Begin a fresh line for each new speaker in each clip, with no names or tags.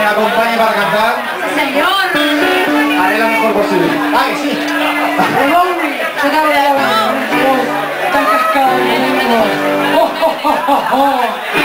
me acompañe para cantar.
Señor.
Haré lo mejor posible. ¡Ay, sí!
Abre la boca. Tan cascado. Oh, oh, oh, oh, oh.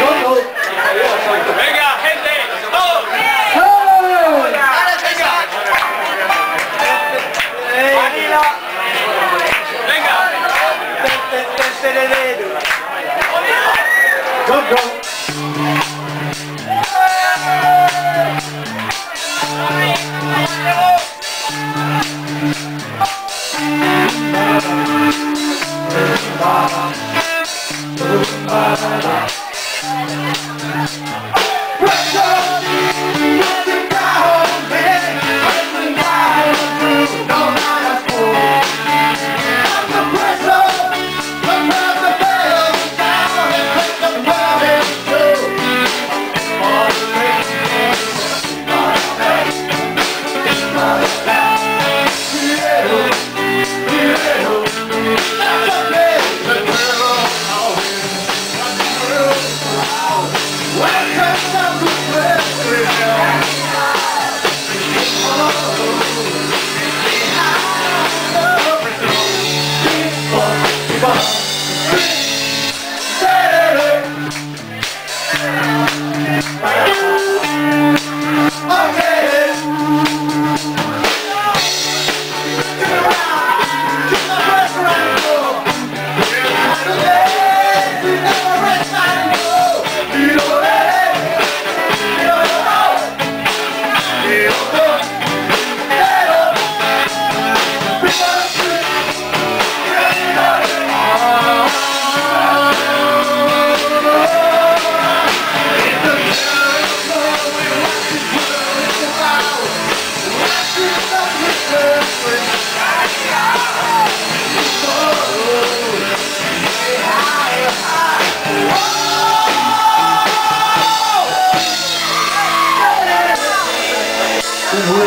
Bye. Yeah.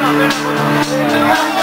I'm not gonna